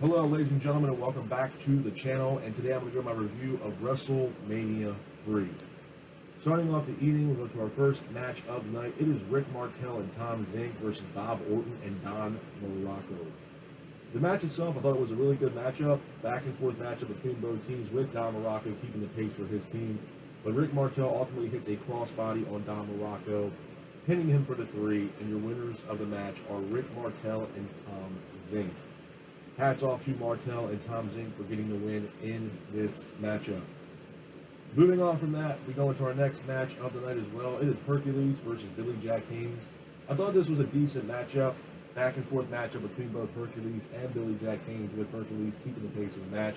Hello, ladies and gentlemen, and welcome back to the channel. And today I'm going to do my review of WrestleMania 3. Starting off the evening, we go to our first match of the night. It is Rick Martel and Tom Zenk versus Bob Orton and Don Muraco. The match itself, I thought it was a really good matchup. Back and forth matchup between both teams with Don Muraco keeping the pace for his team. But Rick Martel ultimately hits a crossbody on Don Muraco, pinning him for the three. And your winners of the match are Rick Martel and Tom Zenk. Hats off to Martel and Tom Zenk for getting the win in this matchup. Moving on from that, we go into our next match of the night as well. It is Hercules versus Billy Jack Haynes. I thought this was a decent matchup, back and forth matchup between both Hercules and Billy Jack Haynes, with Hercules keeping the pace of the match.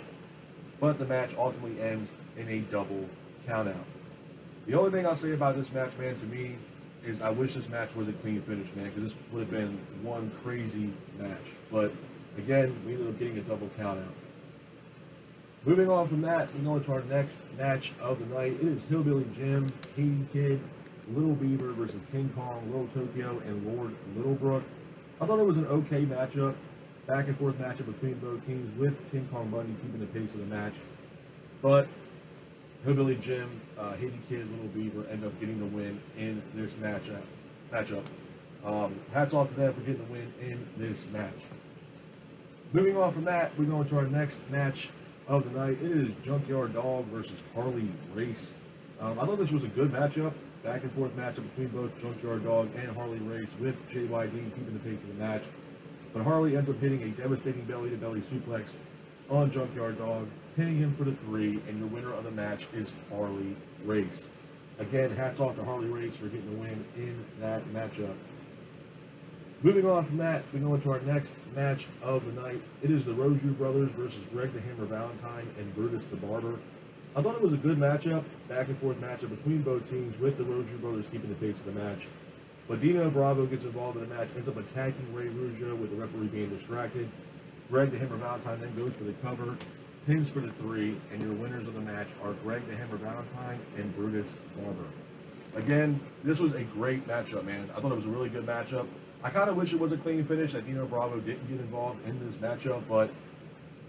But the match ultimately ends in a double countout. The only thing I'll say about this match, man, to me, is I wish this match was a clean finish, man, because this would have been one crazy match. But again, we ended up getting a double countout. Moving on from that, we go into our next match of the night. It is Hillbilly Jim, Haiti Kid, Little Beaver versus King Kong, Little Tokyo, and Lord Littlebrook. I thought it was an okay matchup, back and forth matchup between both teams with King Kong Bundy keeping the pace of the match. But Hillbilly Jim, uh, Haiti Kid, Little Beaver end up getting the win in this matchup. matchup. Um, hats off to them for getting the win in this match. Moving on from that, we go into our next match of the night. It is Junkyard Dog versus Harley Race. Um, I thought this was a good matchup, back and forth matchup between both Junkyard Dog and Harley Race with JYD keeping the pace of the match. But Harley ends up hitting a devastating belly-to-belly suplex on Junkyard Dog, pinning him for the three, and your winner of the match is Harley Race. Again, hats off to Harley Race for getting the win in that matchup. Moving on from that, we go into our next match of the night. It is the Rougeau brothers versus Greg the Hammer Valentine and Brutus the Barber. I thought it was a good matchup, back and forth matchup between both teams with the Rougeau brothers keeping the pace of the match. But Dino Bravo gets involved in the match, ends up attacking Ray Rougeau with the referee being distracted. Greg the Hammer Valentine then goes for the cover, pins for the three, and your winners of the match are Greg the Hammer Valentine and Brutus Barber. Again, this was a great matchup, man. I thought it was a really good matchup. I kind of wish it was a clean finish that Dino Bravo didn't get involved in this matchup, but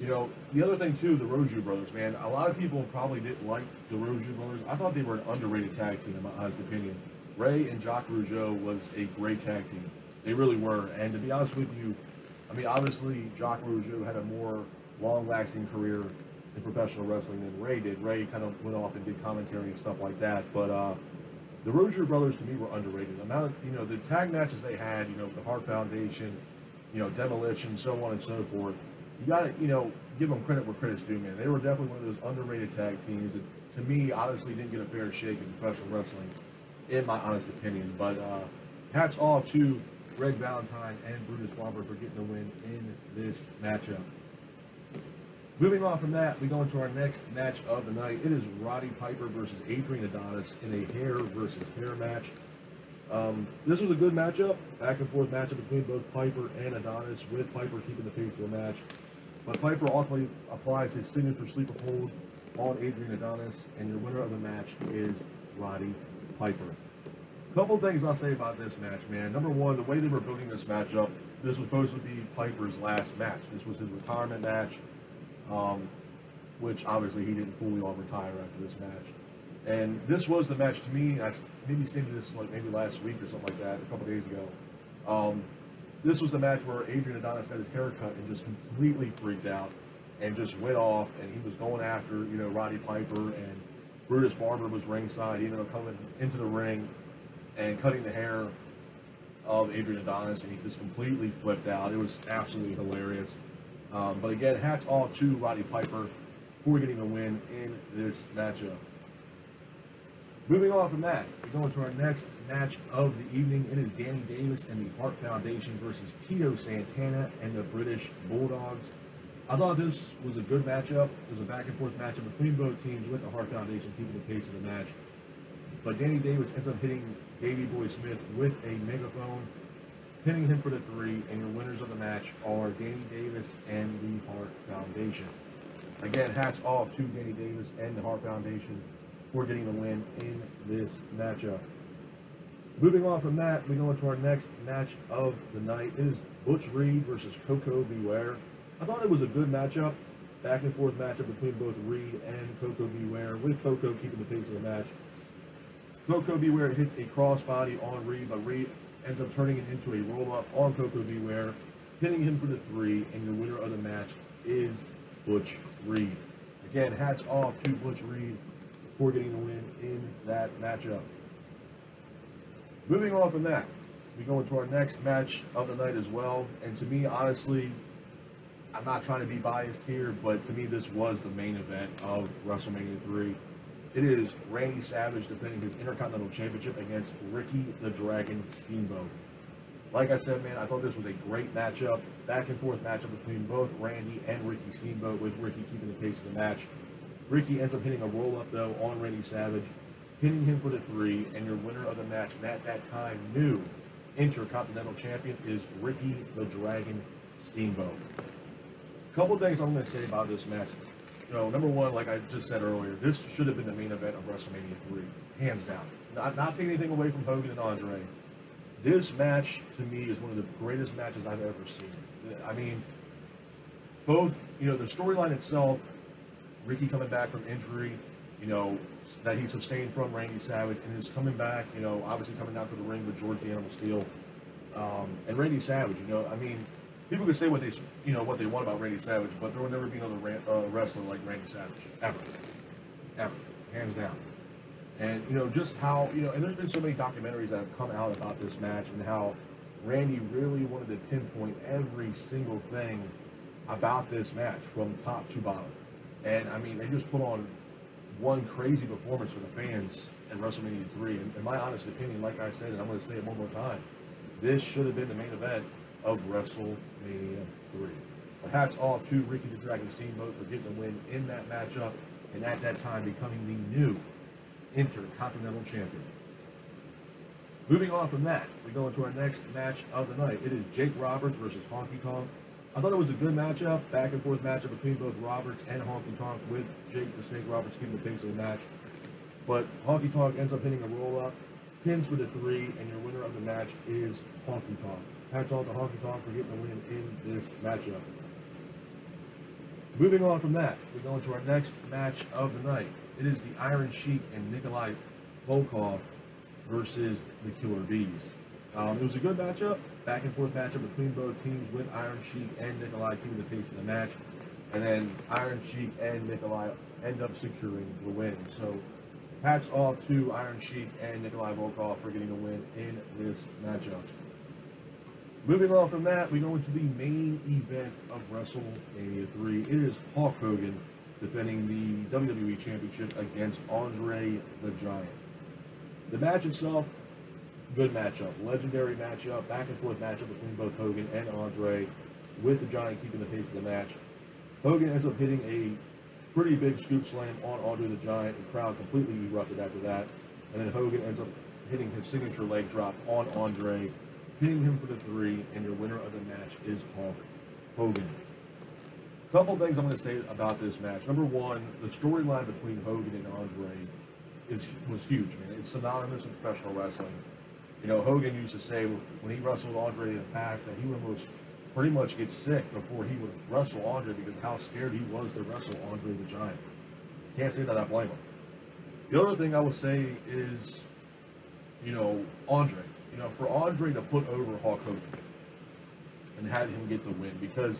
you know, the other thing too, the Rougeau brothers, man. A lot of people probably didn't like the Rougeau brothers. I thought they were an underrated tag team, in my honest opinion. Ray and Jacques Rougeau was a great tag team. They really were. And to be honest with you, I mean, obviously, Jacques Rougeau had a more long-lasting career in professional wrestling than Ray did. Ray kind of went off and did commentary and stuff like that, but uh, the Rougeau brothers to me were underrated. The amount of, you know, the tag matches they had, you know, the Hart Foundation, you know, Demolition, so on and so forth. You got to, you know, give them credit where credit's due, man. They were definitely one of those underrated tag teams that, to me, honestly, didn't get a fair shake in professional wrestling, in my honest opinion. But uh, hats off to Greg Valentine and Brutus Barber for getting the win in this matchup. Moving on from that, we go into our next match of the night. It is Roddy Piper versus Adrian Adonis in a hair versus hair match. Um, this was a good matchup, back and forth matchup between both Piper and Adonis, with Piper keeping the pace of the match. But Piper ultimately applies his signature sleeper hold on Adrian Adonis, and your winner of the match is Roddy Piper. A couple things I'll say about this match, man. Number one, the way they were building this matchup, this was supposed to be Piper's last match. This was his retirement match um, which obviously he didn't fully all retire after this match. And this was the match to me. I maybe stated this like maybe last week or something like that, a couple days ago. Um, this was the match where Adrian Adonis got his haircut and just completely freaked out and just went off. And he was going after you know Roddy Piper and Brutus Barber was ringside. He ended up coming into the ring and cutting the hair of Adrian Adonis, and he just completely flipped out. It was absolutely hilarious. Um, but again, hats off to Roddy Piper for getting a win in this matchup. Moving on from that, we go into our next match of the evening. It is Danny Davis and the Hart Foundation versus Tito Santana and the British Bulldogs. I thought this was a good matchup. It was a back and forth matchup between both teams with the Hart Foundation keeping the pace of the match. But Danny Davis ends up hitting Davey Boy Smith with a megaphone pinning him for the three, and your winners of the match are Danny Davis and the Hart Foundation. Again, hats off to Danny Davis and the Hart Foundation for getting the win in this matchup. Moving on from that, we go into our next match of the night. It is Butch Reed versus Koko B. Ware. I thought it was a good matchup, back and forth matchup between both Reed and Koko B. Ware, with Coco keeping the pace of the match. Koko B. Ware hits a crossbody on Reed, but Reed ends up turning it into a roll up on Koko B. Ware, pinning him for the three, and your winner of the match is Butch Reed. Again, hats off to Butch Reed for getting the win in that matchup. Moving on from that, we go into our next match of the night as well. And to me, honestly, I'm not trying to be biased here, but to me, this was the main event of WrestleMania 3. It is Randy Savage defending his Intercontinental Championship against Ricky the Dragon Steamboat. Like I said, man, I thought this was a great matchup, back and forth matchup between both Randy and Ricky Steamboat, with Ricky keeping the pace of the match. Ricky ends up hitting a roll up though on Randy Savage, pinning him for the three, and your winner of the match, and at that time new Intercontinental Champion, is Ricky the Dragon Steamboat. A couple things I'm going to say about this match. You know, number one, like I just said earlier, this should have been the main event of WrestleMania 3, hands down. Not, not taking anything away from Hogan and Andre. This match, to me, is one of the greatest matches I've ever seen. I mean, both, you know, the storyline itself, Ricky coming back from injury, you know, that he sustained from Randy Savage, and his coming back, you know, obviously coming down to the ring with George the Animal Steele, um, and Randy Savage. You know, I mean, people can say what they, you know, what they want about Randy Savage, but there will never be another uh, wrestler like Randy Savage ever, ever, hands down. And you know, just how you know, and there's been so many documentaries that have come out about this match and how Randy really wanted to pinpoint every single thing about this match from top to bottom. And I mean, they just put on one crazy performance for the fans at WrestleMania 3. And in my honest opinion, like I said, and I'm going to say it one more time, this should have been the main event of WrestleMania 3. But hats off to Ricky the Dragon Steamboat for getting the win in that matchup, and at that time becoming the new Intercontinental Champion. Moving on from that, we go into our next match of the night. It is Jake Roberts versus Honky Tonk. I thought it was a good matchup, back and forth matchup between both Roberts and Honky Tonk, with Jake the Snake Roberts keeping the pace of the match. But Honky Tonk ends up hitting a roll up, pins for the three, and your winner of the match is Honky Tonk. Hats off to Honky Tonk for getting the win in this matchup. Moving on from that, we go into our next match of the night. It is the Iron Sheik and Nikolai Volkoff versus the Killer Bees. Um, it was a good matchup, back and forth matchup between both teams with Iron Sheik and Nikolai keeping the pace of the match. And then Iron Sheik and Nikolai end up securing the win. So hats off to Iron Sheik and Nikolai Volkoff for getting a win in this matchup. Moving on from that, we go into the main event of WrestleMania 3. It is Hulk Hogan defending the WWE Championship against Andre the Giant. The match itself, good matchup, legendary matchup, back and forth matchup between both Hogan and Andre, with the Giant keeping the pace of the match. Hogan ends up hitting a pretty big scoop slam on Andre the Giant. The crowd completely erupted after that. And then Hogan ends up hitting his signature leg drop on Andre, hitting him for the three, and your winner of the match is Hogan. A couple things I'm going to say about this match. Number one, the storyline between Hogan and Andre is, was huge, man. It's synonymous with professional wrestling. You know, Hogan used to say when he wrestled Andre in the past that he would almost pretty much get sick before he would wrestle Andre because how scared he was to wrestle Andre the Giant. Can't say that I blame him. The other thing I would say is, you know, Andre. You know, for Andre to put over Hulk Hogan and have him get the win because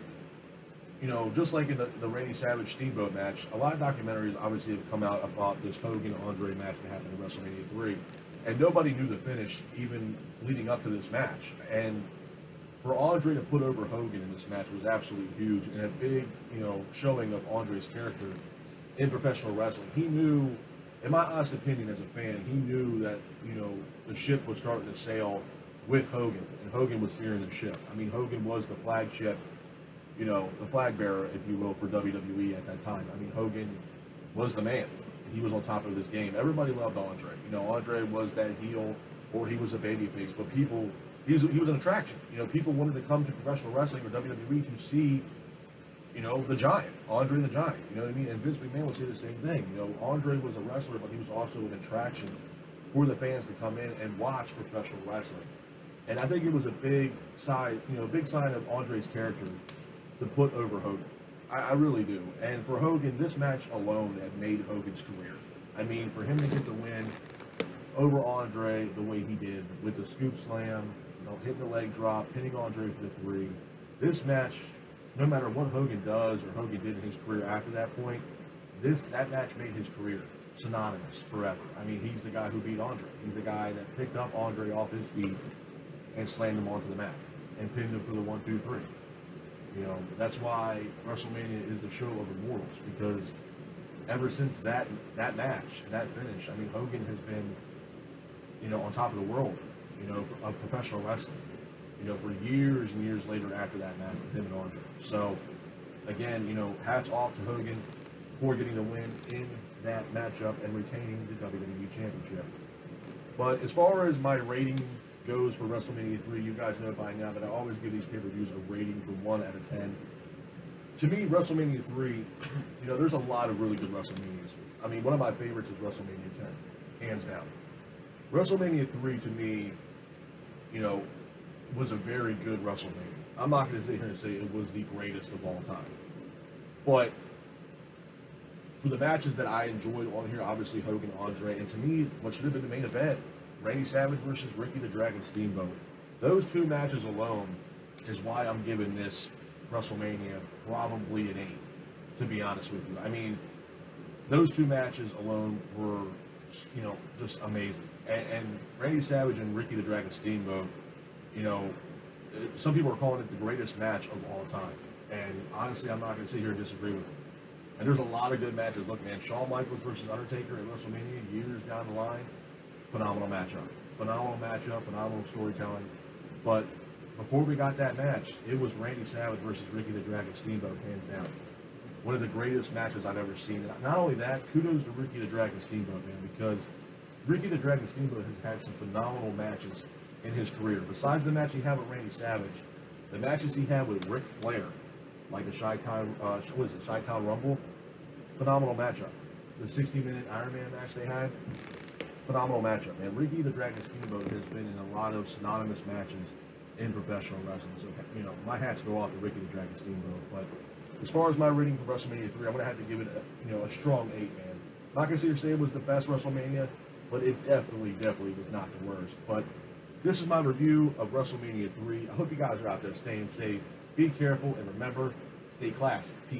you know, just like in the, the Randy Savage Steamboat match, a lot of documentaries obviously have come out about this Hogan Andre match that happened in WrestleMania 3. And nobody knew the finish even leading up to this match. And for Andre to put over Hogan in this match was absolutely huge and a big, you know, showing of Andre's character in professional wrestling. He knew, in my honest opinion as a fan, he knew that, you know, the ship was starting to sail with Hogan. And Hogan was steering the ship. I mean, Hogan was the flagship you know, the flag bearer, if you will, for WWE at that time. I mean, Hogan was the man. He was on top of his game. Everybody loved Andre. You know, Andre was that heel or he was a babyface, but people, he was, he was an attraction. You know, people wanted to come to professional wrestling or WWE to see, you know, the Giant, Andre the Giant. You know what I mean? And Vince McMahon would say the same thing. You know, Andre was a wrestler, but he was also an attraction for the fans to come in and watch professional wrestling. And I think it was a big sign, you know, a big sign of Andre's character to put over Hogan. I, I really do. And for Hogan, this match alone had made Hogan's career. I mean, for him to get the win over Andre the way he did with the scoop slam, you know, hitting the leg drop, pinning Andre for the three. This match, no matter what Hogan does or Hogan did in his career after that point, this that match made his career synonymous forever. I mean, he's the guy who beat Andre. He's the guy that picked up Andre off his feet and slammed him onto the mat and pinned him for the one, two, three. You know, that's why WrestleMania is the show of immortals because ever since that that match, that finish, I mean, Hogan has been, you know, on top of the world, you know, of professional wrestling, you know, for years and years later after that match with him and Andre. So, again, you know, hats off to Hogan for getting the win in that matchup and retaining the WWE Championship. But as far as my rating goes for WrestleMania 3, you guys know by now that I always give these pay-per-views a rating from 1 out of 10. To me, WrestleMania 3, you know, there's a lot of really good WrestleManias. I mean, one of my favorites is WrestleMania 10, hands down. WrestleMania 3, to me, you know, was a very good WrestleMania. I'm not going to sit here and say it was the greatest of all time. But for the matches that I enjoyed on here, obviously Hogan, Andre, and to me, what should have been the main event, Randy Savage versus Ricky the Dragon Steamboat. Those two matches alone is why I'm giving this WrestleMania probably an eight, to be honest with you. I mean, those two matches alone were, you know, just amazing. And, and Randy Savage and Ricky the Dragon Steamboat, you know, some people are calling it the greatest match of all time. And honestly, I'm not going to sit here and disagree with them. And there's a lot of good matches. Look, man, Shawn Michaels versus Undertaker at WrestleMania years down the line, phenomenal matchup. Phenomenal matchup, phenomenal storytelling. But before we got that match, it was Randy Savage versus Ricky the Dragon Steamboat, hands down. One of the greatest matches I've ever seen. And not only that, kudos to Ricky the Dragon Steamboat, man, because Ricky the Dragon Steamboat has had some phenomenal matches in his career. Besides the match he had with Randy Savage, the matches he had with Ric Flair, like the Chi-Town, uh, what is it, Chi-Town Rumble, phenomenal matchup. The 60-minute Iron Man match they had, phenomenal matchup. And Ricky the Dragon Steamboat has been in a lot of synonymous matches in professional wrestling. So, you know, my hats go off to Ricky the Dragon Steamboat. But as far as my rating for WrestleMania 3, I'm going to have to give it, a, you know, a strong 8, man. Not going to say it was the best WrestleMania, but it definitely, definitely was not the worst. But this is my review of WrestleMania 3. I hope you guys are out there staying safe. Be careful, and remember, stay classy. Peace.